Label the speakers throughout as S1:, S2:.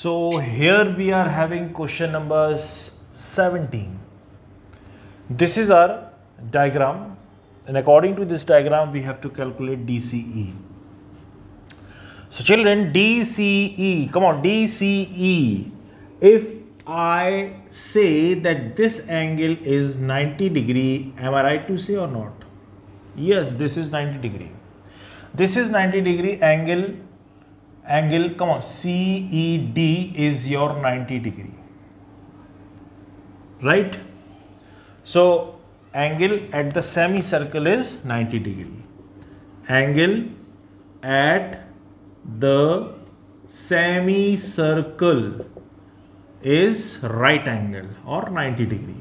S1: So here we are having question number 17. This is our diagram and according to this diagram we have to calculate DCE. So children DCE, come on DCE. If I say that this angle is 90 degree, am I right to say or not? Yes, this is 90 degree. This is 90 degree angle angle come on CED is your 90 degree right so angle at the semicircle is 90 degree angle at the semicircle is right angle और 90 degree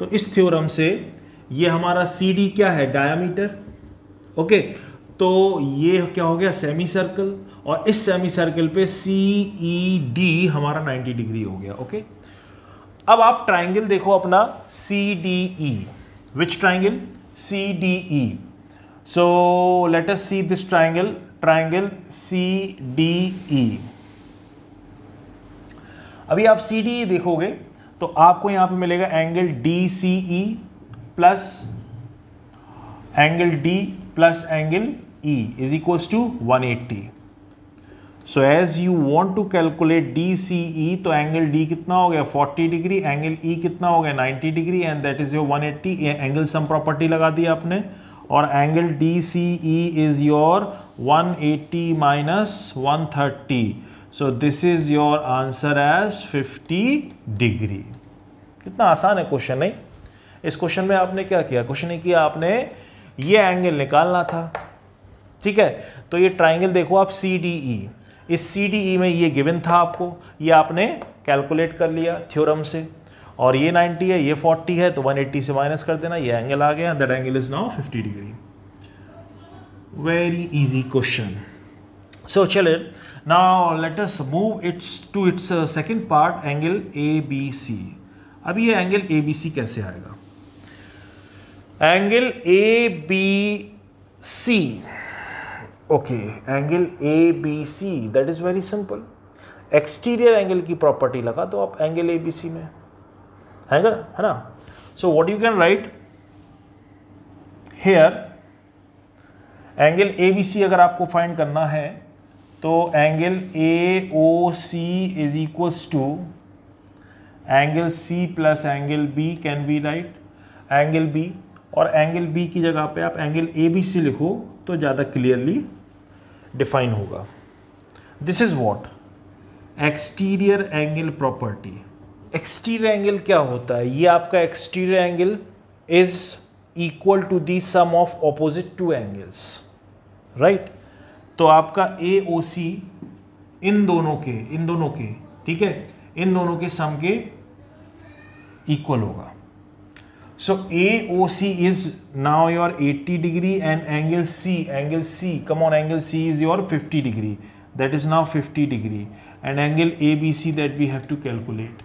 S1: तो इस theorem से ये हमारा C D क्या है diameter okay तो ये क्या हो गया सेमी सर्कल और इस सेमी सर्कल पे सी ई डी हमारा 90 डिग्री हो गया ओके अब आप ट्राइंगल देखो अपना C D E which triangle C D E so let us see this triangle triangle C D E अभी आप सी डी ई देखोगे तो आपको यहाँ पे मिलेगा angle D C E plus angle D plus angle E is equals to 180 so as you want to calculate D C E तो angle D कितना हो गया? 40 डिग्री एंगल ई कितना हो गया? 90 degree and that is your 180 angle sum property लगा दी आपने। और angle D C E is your 180 minus 130 so this is your answer as 50 degree कितना आसान है क्वेश्चन नहीं? इस क्वेश्चन में आपने क्या किया? क्वेश्चन नहीं किया आपने ये एंगल निकालना था। ठीक है? तो ये ट्राइंगल देखो आप सी डी ई इस सी डी ई में ये गिवन था आपको, ये आपने कैलकुलेट कर लिया थ्योरम से। और ये 90 है, ये 40 है तो 180 से माइनस कर देना, ये एंगल आ गया that angle is now 50 degree very easy question so चले now let us move it's to it's second part angle A B C अब ये एंगल ए बी सी कैसे आएगा? Angle ABC okay angle A B C that is very simple exterior angle की property लगा दो आप angle A B सी में। है ना? है ना? So what you can write here angle A B C अगर आपको फाइंड करना है तो angle A O C is equals to angle C plus angle B can be write angle B और एंगल बी की जगह पे आप एंगल ए बी सी लिखो तो ज़्यादा क्लियरली डिफाइन होगा। This is what exterior angle property exterior angle क्या होता है? ये आपका exterior angle is equal to the sum of opposite two angles right तो आपका ए ओ सी इन दोनों के इन दोनों के ठीक है? इन दोनों के सम के इक्वल होगा। So AOC is now your 80 degree and angle C angle C come on angle C is your 50 degree. That is now 50 degree. And angle ABC that we have to calculate.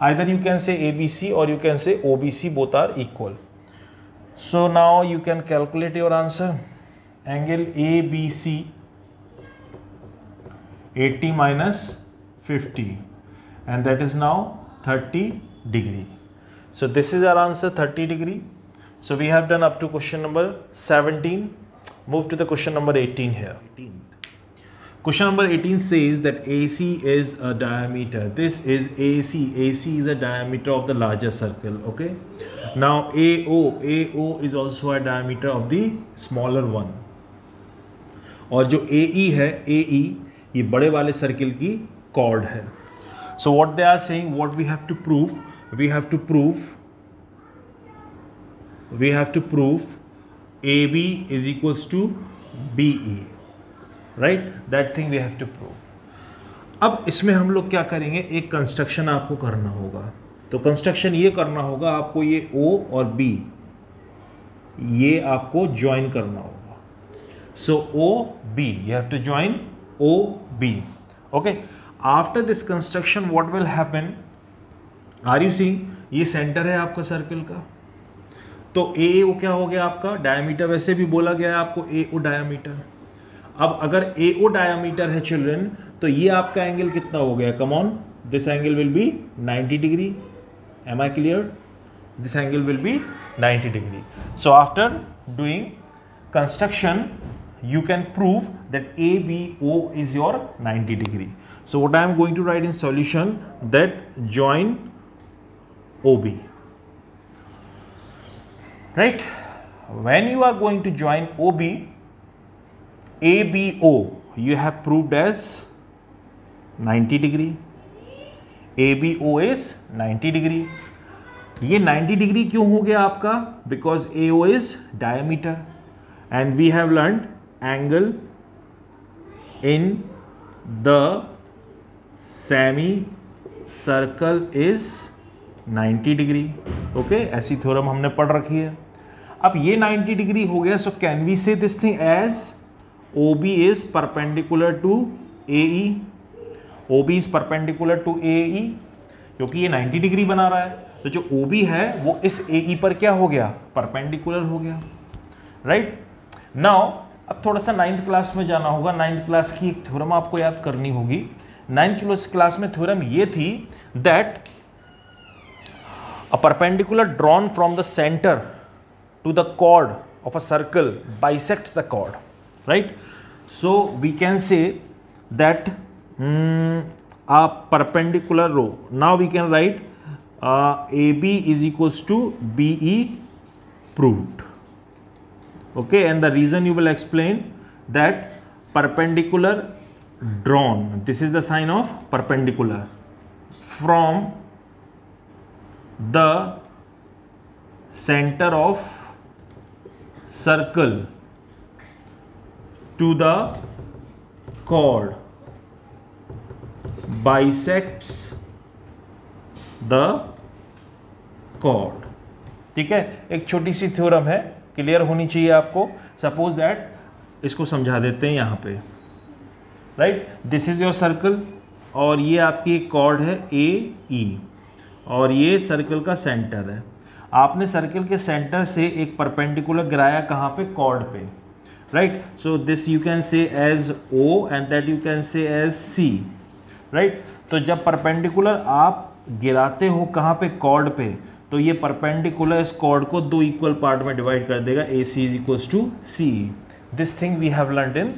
S1: Either you can say ABC or you can say OBC both are equal. So now you can calculate your answer. Angle ABC 80 minus 50 and that is now 30 degree so this is our answer 30 degree. So we have done up to question number 17. Move to the question number 18 here. Question number 18 says that AC is a diameter. This is AC. AC is a diameter of the larger circle. Okay. Now AO. AO is also a diameter of the smaller one. और जो AE है AE ये बड़े वाले circle की chord है so what they are saying what we have to prove We have to prove, we have to prove AB is equals to BE right? That thing we have to prove. अब इसमें हम लोग क्या करेंगे? एक construction आपको करना होगा। तो कंस्ट्रक्शन ये करना होगा, आपको ये O और B, ये आपको ज्वाइन करना होगा। So O B you have to join O B okay after this construction what will happen are you seeing ये सेंटर है आपका सर्कल का। तो ए ओ क्या हो गया आपका? डायामीटर वैसे भी बोला गया है आपको ए ओ डायामीटर अब अगर ए ओ डायामीटर है चिल्ड्रेन तो ये आपका एंगल कितना हो गया? Come on this angle will be 90 degree am I clear this angle will be 90 degree so after doing construction you can prove that A B O is your 90 degree so what I am going to write in solution that join OB right when you are going to join OB ABO you have proved as 90 degree ABO is 90 degree ये 90 degree क्यों हो गया आपका because A O is diameter and we have learn angle in the semi circle is 90 degree okay ऐसी theorem हमने पढ़ रखी है। अब ये 90 डिग्री हो गया so can we say this thing as O B is perpendicular to A E O B is perpendicular to A E क्योंकि ये 90 डिग्री बना रहा है। तो जो ओ बी है, वो इस ए ई पर क्या हो गया? परपेंडिकुलर हो गया राइट नाउ अब थोड़ा सा नाइन्थ क्लास में जाना होगा। नाइन्थ क्लास की एक थ्योरम आपको याद करनी होगी। नाइन्थ क्लास में थ्योरम ये थी that A perpendicular drawn from the center to the chord of a circle bisects the chord, right? So we can say that mm, a perpendicular row. Now we can write uh, AB is equals to BE proved. Okay, and the reason you will explain that perpendicular drawn. This is the sign of perpendicular from the centre of circle to the chord bisects the chord ठीक है? एक छोटी सी theorem है clear होनी चाहिए आपको। Suppose that इसको समझा देते हैं यहाँ पे। Right? This is your circle और ये आपकी एक कॉर्ड है ए ई e, और ये सर्कल का सेंटर है। आपने सर्कल के सेंटर से एक परपेंडिकुलर गिराया कहाँ पे? कॉर्ड पे। Right so this you can say as O and that you can say as C right तो जब परपेंडिकुलर आप गिराते हो कहाँ पे? कॉर्ड पे तो ये परपेंडिकुलर इस कॉर्ड को दो इक्वल पार्ट में डिवाइड कर देगा। A C is equals to C this thing we have learn in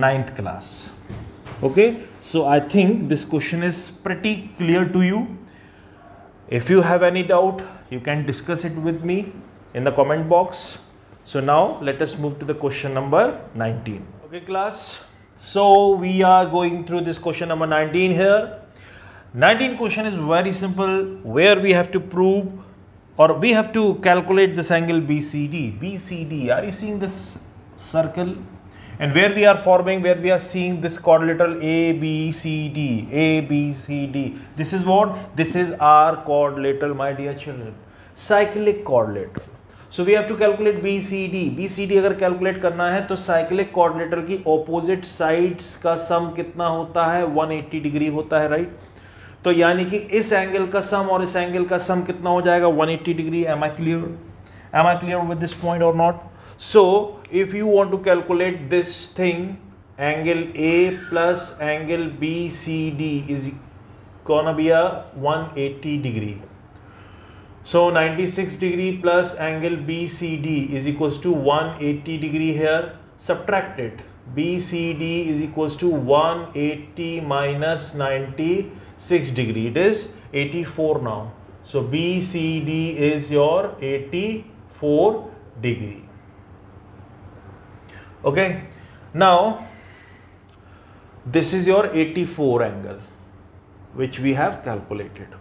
S1: ninth class okay? So, i think this question is pretty clear to you if you have any doubt you can discuss it with me in the comment box so now let us move to the question number 19 okay class so we are going through this question number 19 here. 19 question is very simple where we have to prove or we have to calculate this angle BCD. BCD, are you seeing this circle? And where we are forming, where we are seeing this quadrilateral A, B, C, D, A, B, C, D. This is what? This is our quadrilateral, my dear children. Cyclic quadrilateral. So we have to calculate B C D B C D अगर calculate करना है तो cyclic coordinator की opposite sides का sum कितना होता है 180 degree होता है राइट तो यानी कि इस एंगल का सम और इस एंगल का सम कितना हो जाएगा 180 degree am I clear am I clear with this point और not So if you want to calculate this thing angle A plus angle BCD is gonna be a 180 degree. So 96 degree plus angle BCD is equals to 180 degree here. Subtract it. BCD is equals to 180 minus 96 degree. It is 84 now. So BCD is your 84 degree. Okay. Now, this is your 84 angle, which we have calculated.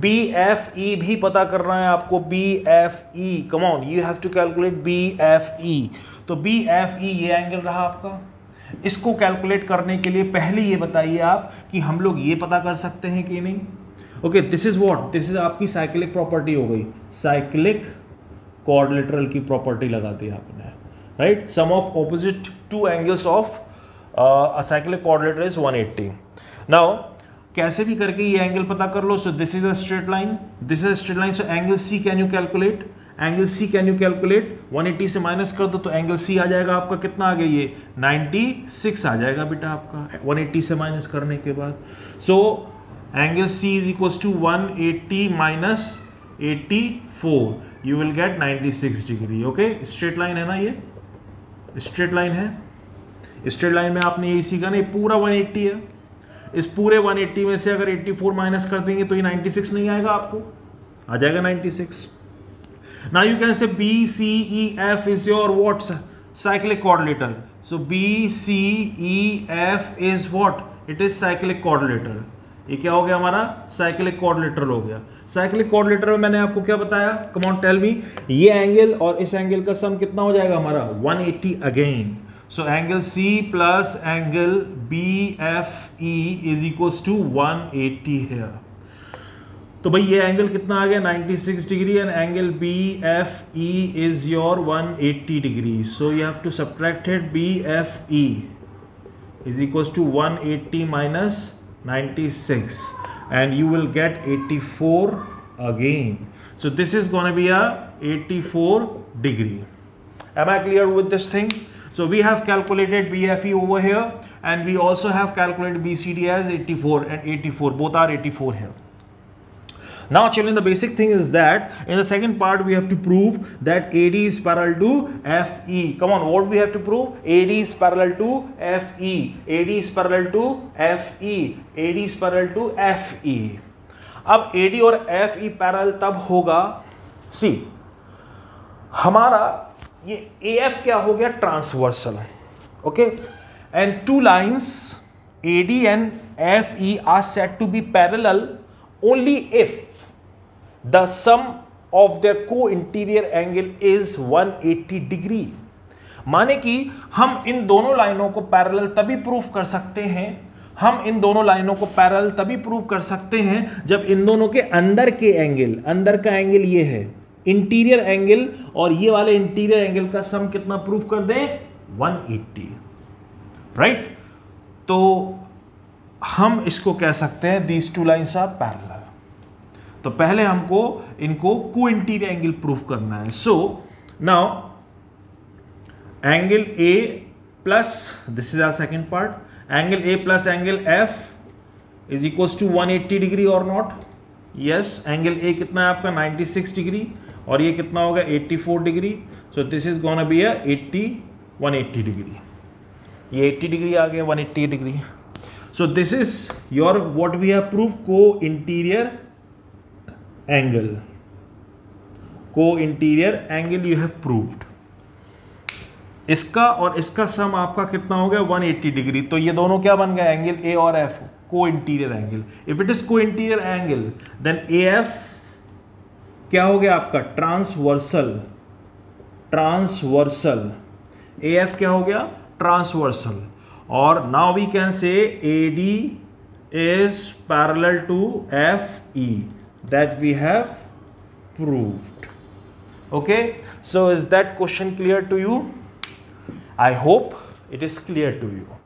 S1: B F E भी पता करना है आपको B F E come on you have to calculate B F E तो B F ई ये angle रहा आपका। इसको कैलकुलेट करने के लिए पहले ये बताइए आप कि हम लोग ये पता कर सकते हैं कि नहीं। Okay this is what this is आपकी साइक्लिक प्रॉपर्टी हो गई। साइक्लिक कोऑर्डिनेटरल की प्रॉपर्टी लगा दी आपने। Right sum of opposite two angles of cyclic quadrilateral is 180 now कैसे भी करके ये एंगल पता कर लो so this is a straight line this is a straight line so angle C can you calculate angle C can you calculate 180 से minus कर दो तो एंगल सी आ जाएगा आपका कितना आ गया ये 96 आ जाएगा बेटा आपका 180 से माइनस करने के बाद। So angle C is equal to 180 minus 84 you will get 96 degree okay straight line है ना ये? स्ट्रेट लाइन है। स्ट्रेट लाइन में आपने ए सी का नहीं, पूरा 180 है। इस पूरे 180 में से अगर 84 माइनस कर देंगे तो ये 96 नहीं आएगा आपको। आ जाएगा नाइन्टी सिक्स ना you can say B C E F is your what's cyclic quadrilateral so B C E F is what it is cyclic quadrilateral ये क्या हो गया हमारा? साइक्लिक कोऑर्डिनेटर हो गया। साइक्लिक कोऑर्डिनेटर में मैंने आपको क्या बताया? कम ऑन टेल मी ये एंगल और इस एंगल का सम कितना हो जाएगा हमारा? 180 again so angle C plus angle B F E is equals to 180 है तो भाई, ये एंगल कितना आ गया? 96 degree and angle B F E is your 180 degree so you have to subtracted B F E is equals to 180 minus 96 and you will get 84 again. So this is going to be a 84 degree. Am i clear with this thing? So we have calculated bfe over here and we also have calculated bcd as 84 and 84 both are 84 here now children, the basic thing is that in the second part we have to prove that AD is parallel to FE. Come on, what we have to prove? AD is parallel to FE. AD is parallel to FE. AD is parallel to FE. अब AD और FE parallel तब होगा सी हमारा ये AF क्या हो गया transversal okay and two lines AD and FE are said to be parallel only if the sum of their co-interior angle is 180 degree माने कि हम इन दोनों लाइनों को पैरेलल तभी प्रूफ कर सकते हैं, हम इन दोनों लाइनों को पैरेलल तभी प्रूफ कर सकते हैं जब इन दोनों के अंदर के एंगल अंदर का एंगल ये है इंटीरियर एंगल और ये वाले इंटीरियर एंगल का सम कितना प्रूफ कर दें? 180 राइट? तो हम इसको कह सकते हैं these two lines are parallel तो पहले हमको इनको को इंटीरियर एंगल प्रूफ करना है। So now angle A plus this is our second part angle A plus angle F is equals to 180 degree और नॉट यस एंगल ए कितना है आपका? 96 डिग्री और ये कितना होगा? 84 degree so this is gonna be a 80 180 degree ये 80 degree आ गया 180 degree so this is your what we have proof co-interior angle co-interior angle you have proved इसका और इसका सम आपका कितना हो गया? 180 डिग्री। तो ये दोनों क्या बन गए? एंगल ए और F co-interior angle if it is co-interior angle then A F क्या हो गया आपका? ट्रांसवर्सल ट्रांसवर्सल ए एफ़ क्या हो गया? ट्रांसवर्सल और now we can say A D is parallel to F E that we have proved. Okay? So is that question clear to you? I hope it is clear to you